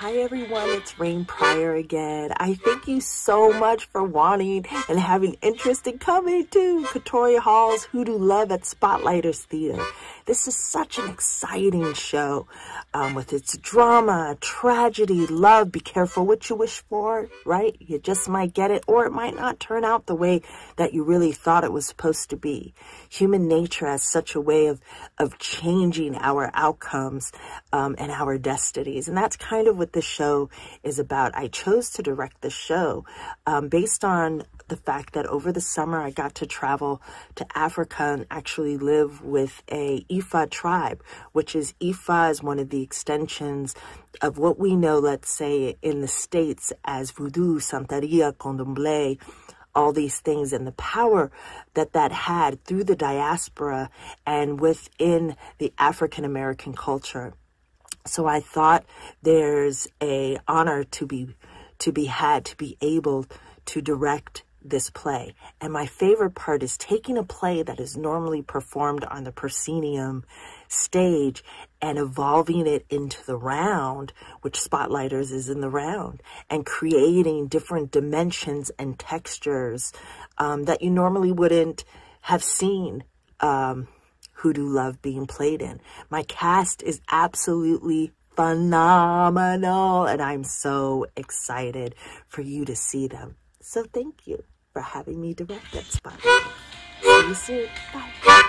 Hi everyone, it's Rain Pryor again. I thank you so much for wanting and having interest in coming to Katori Hall's Hoodoo Love at Spotlighters Theater. This is such an exciting show um, with its drama, tragedy, love. Be careful what you wish for, right? You just might get it or it might not turn out the way that you really thought it was supposed to be. Human nature has such a way of, of changing our outcomes um, and our destinies. And that's kind of what the show is about. I chose to direct the show um, based on the fact that over the summer I got to travel to Africa and actually live with a Ifa tribe, which is Ifa is one of the extensions of what we know, let's say, in the States as voodoo, Santeria, Candomblé, all these things and the power that that had through the diaspora and within the African American culture. So I thought there's a honor to be to be had to be able to direct this play. And my favorite part is taking a play that is normally performed on the proscenium stage and evolving it into the round, which Spotlighters is in the round, and creating different dimensions and textures um, that you normally wouldn't have seen um, Hoodoo Love being played in. My cast is absolutely phenomenal, and I'm so excited for you to see them. So thank you for having me direct that spot. See you soon. Bye.